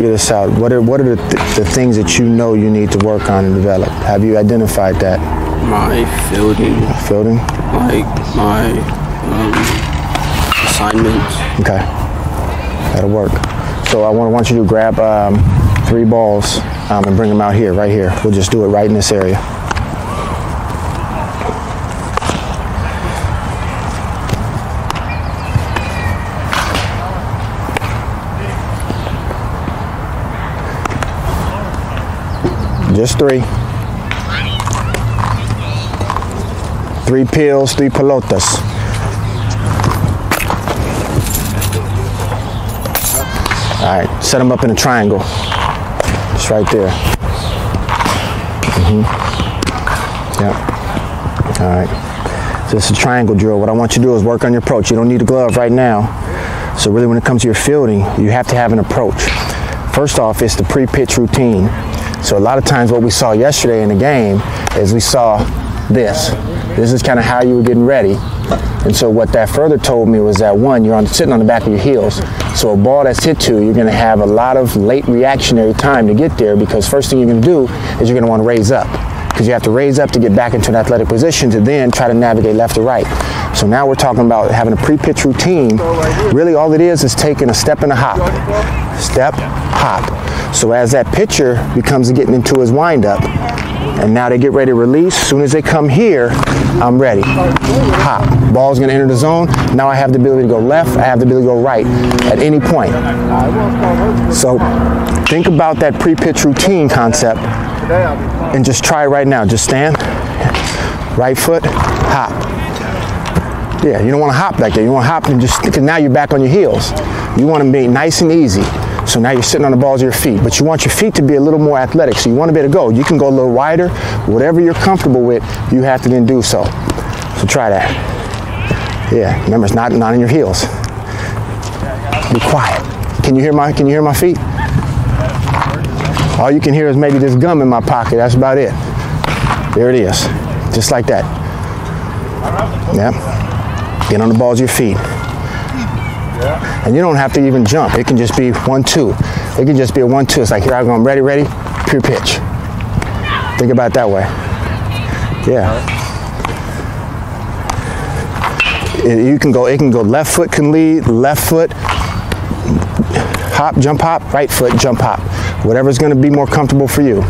figure this out. What are what are the, th- the things that you know you need to work on and develop? Have you identified that? My fielding, Fielding. like my um, assignments. Okay. That'll work. So I want, want you to grab um, three balls um, and bring them out here, right here. We'll just do it right in this area. Just three. Three pills, three pelotas. All right, set them up in a triangle. Just right there. hmm Yep. All right. So it's a triangle drill. What I want you to do is work on your approach. You don't need a glove right now. So really when it comes to your fielding, you have to have an approach. First off, it's the pre-pitch routine. So a lot of times what we saw yesterday in the game is we saw this. This is kind of how you were getting ready. And so what that further told me was that one, you're on, sitting on the back of your heels. So a ball that's hit to, you're going to have a lot of late reactionary time to get there because first thing you're going to do is you're going to want to raise up because you have to raise up to get back into an athletic position to then try to navigate left or right. So now we're talking about having a pre-pitch routine. Really all it is is taking a step and a hop. Step, hop. So as that pitcher becomes getting into his windup, and now they get ready to release. As soon as they come here, I'm ready. Hop. Ball's gonna enter the zone. Now I have the ability to go left. I have the ability to go right at any point. So think about that pre-pitch routine concept and just try it right now. Just stand. Right foot, hop. Yeah, you don't want to hop back there. You want to hop and just because now you're back on your heels. You want to be nice and easy. So now you're sitting on the balls of your feet, but you want your feet to be a little more athletic. So you want to be able to go. You can go a little wider, whatever you're comfortable with. You have to then do so. So try that. Yeah, remember it's not not in your heels. Be quiet. Can you hear my Can you hear my feet? All you can hear is maybe this gum in my pocket. That's about it. There it is, just like that. Yeah. Get on the balls of your feet. And you don't have to even jump. It can just be one, two. It can just be a one, two. It's like here I go, I'm ready, ready, pre-pitch. Think about that way. Yeah. It- you can go, it can go left foot can lead, left foot, hop, jump hop, right foot, jump hop. Whatever's gonna be more comfortable for you.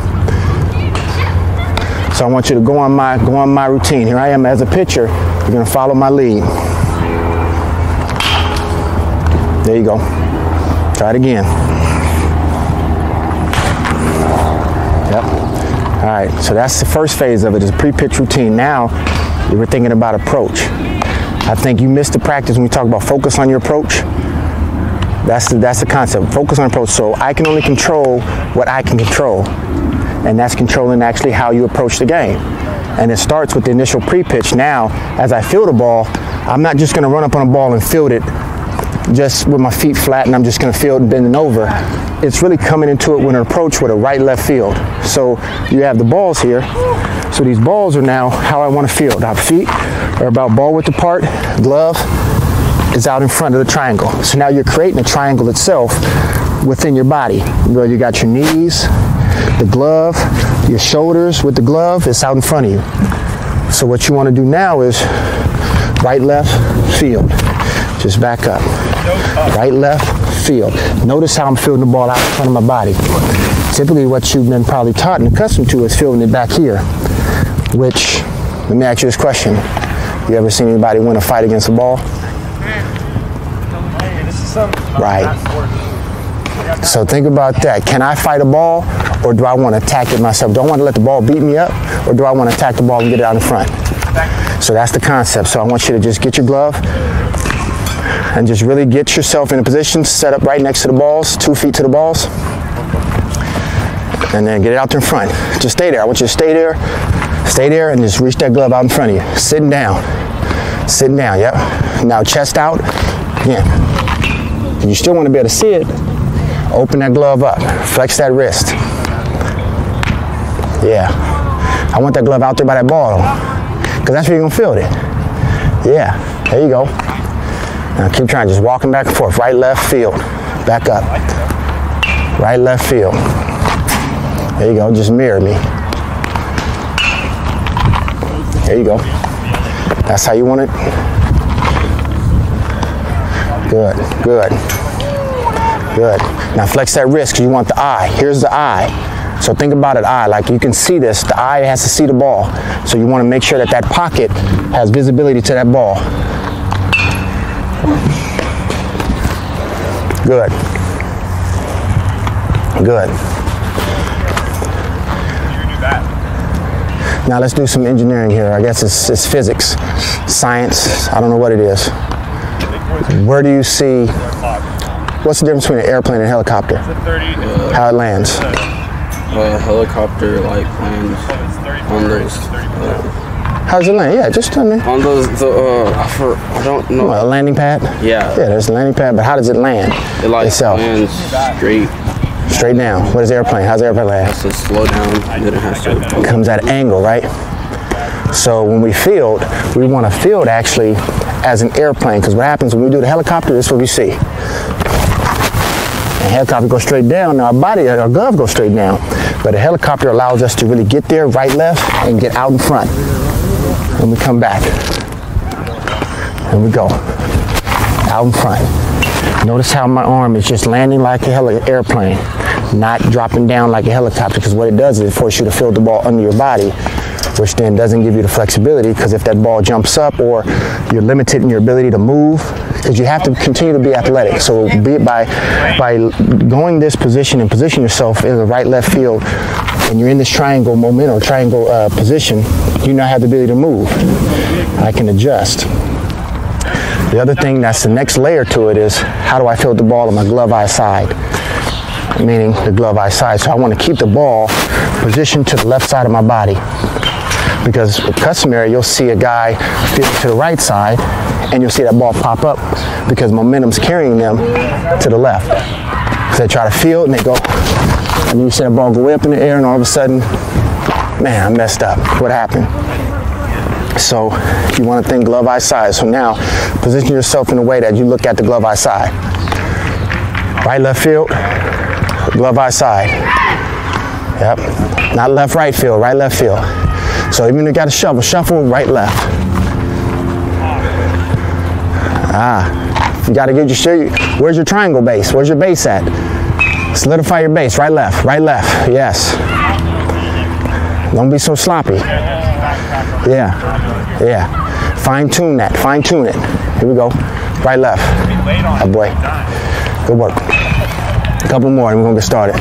So I want you to go on my go on my routine. Here I am as a pitcher. You're gonna follow my lead. There you go. Try it again. Yep. All right. So that's the first phase of it is pre-pitch routine. Now you were thinking about approach. I think you missed the practice when we talk about focus on your approach. That's the, that's the concept. Focus on approach. So I can only control what I can control, and that's controlling actually how you approach the game. And it starts with the initial pre-pitch. Now, as I field the ball, I'm not just going to run up on a ball and field it just with my feet flat and I'm just going to field bending over. It's really coming into it with an approach with a right left field. So you have the balls here. So these balls are now how I want to field. Our feet are about ball width apart, glove is out in front of the triangle. So now you're creating a triangle itself within your body. Where you got your knees, the glove, your shoulders with the glove, it's out in front of you. So what you want to do now is right, left, field. Just back up. Right, left, field. Notice how I'm fielding the ball out in front of my body. Typically what you've been probably taught and accustomed to is fielding it back here, which, let me ask you this question. You ever seen anybody win a fight against a ball? Right. So think about that. Can I fight a ball or do I want to attack it myself? Do I want to let the ball beat me up or do I want to attack the ball and get it out in front? So that's the concept. So I want you to just get your glove and just really get yourself in a position, set up right next to the balls, two feet to the balls, and then get it out there in front. Just stay there. I want you to stay there, stay there, and just reach that glove out in front of you. Sitting down, sitting down. Yep. Now chest out. And you still want to be able to see it. Open that glove up. Flex that wrist. Yeah. I want that glove out there by that ball, because that's where you're gonna feel it. Yeah. There you go. Now keep trying, just walking back and forth, right, left, field, back up. Right left field. There you go. Just mirror me. There you go. That's how you want it. Good, good, good. Now flex that wrist because you want the eye. Here's the eye. So think about it, eye. Like you can see this. The eye has to see the ball. So you want to make sure that that pocket has visibility to that ball. Good. Good. Now let's do some engineering here. I guess it's, it's physics, science. I don't know what it is. Where do you see? What's the difference between an airplane and a helicopter? How it lands. A helicopter like lands on. Uh, How does it land? Yeah, just tell me. on those, the, uh, for, I don't know. What, a landing pad? Yeah. Yeah, there's a landing pad, but how does it land? It like itself? lands straight. Straight down. What is the airplane? How's the airplane land? It Has to slow down, then it has to. It comes at an angle, right? So when we field, we want to field actually as an airplane because what happens when we do the helicopter, this is what we see. The helicopter goes straight down, now our body, our glove goes straight down. But a helicopter allows us to really get there, right, left, and get out in front. And we come back. And we go. Out in front. Notice how my arm is just landing like a heli- airplane, not dropping down like a helicopter, because what it does is it forces you to feel the ball under your body, which then doesn't give you the flexibility, because if that ball jumps up or you're limited in your ability to move, because you have to continue to be athletic. So be it by, by going this position and position yourself in the right left field, and you're in this triangle momentum, or triangle uh, position, you now have the ability to move. I can adjust. The other thing that's the next layer to it is how do I field the ball on my glove eye side? Meaning the glove eye side. So I want to keep the ball positioned to the left side of my body. Because customary, you'll see a guy field to the right side and you'll see that ball pop up because momentum's carrying them to the left. So they try to field and they go, and you see that ball go way up in the air and all of a sudden, man, I messed up. What happened? So you want to think glove eye side. So now position yourself in a way that you look at the glove eye side. Right left field, glove eye side. Yep. Not left right field, right left field. So even if you got a shovel, shuffle right left. Ah, you got to get your. Where's your triangle base? Where's your base at? Solidify your base. Right left, right left. Yes. Don't be so sloppy. Yeah, yeah. Fine tune that. Fine tune it. Here we go. Right, left. That boy. Good work. A couple more, and we're gonna get started.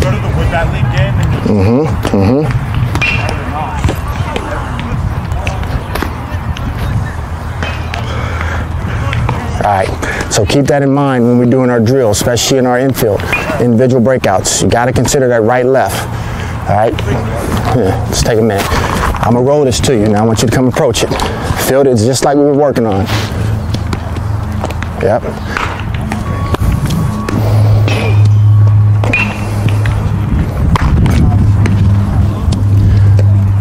Go to the Wood Bat League game and just All right. So keep that in mind when we're doing our drill, especially in our infield, individual breakouts. You got to consider that right, left. All right. Let's take a minute. I'm gonna roll this to you. Now I want you to come approach it. Field it just like we were working on. Yep.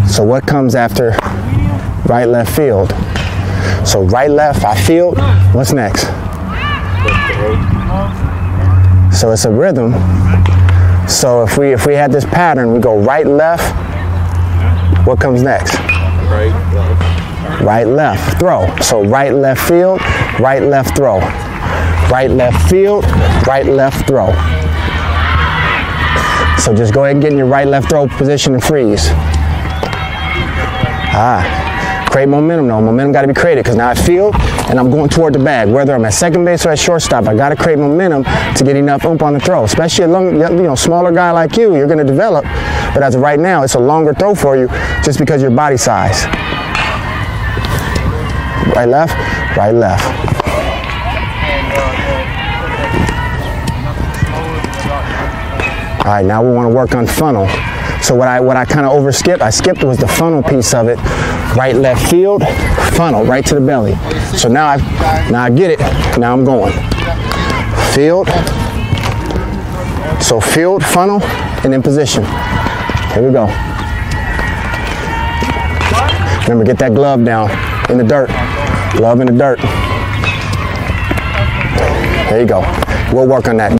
So what comes after right left field? So right left I field. What's next? So it's a rhythm. So if we if we had this pattern, we go right left. What comes next? Right, left. Right left throw. So right left field, right left throw. Right left field, right left throw. So just go ahead and get in your right left throw position and freeze. Ah, create momentum though. Momentum got to be created because now I feel and I'm going toward the bag. Whether I'm at second base or at shortstop, I got to create momentum to get enough oomph on the throw. Especially a long, you know, smaller guy like you, you're going to develop. But as of right now, it's a longer throw for you just because your body size. Right, left, right, left. All right, now we want to work on funnel. So what I what I kind of overskipped, I skipped was the funnel piece of it. Right, left field, funnel right to the belly. So now I now I get it. Now I'm going. Field. So field, funnel, and in position. Here we go. Remember, get that glove down in the dirt. Glove in the dirt. There you go. We'll work on that.